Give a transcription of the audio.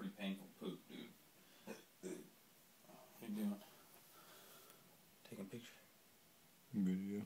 pretty painful poop, dude. What are you doing? Taking a picture. Video.